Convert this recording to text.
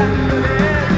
vida.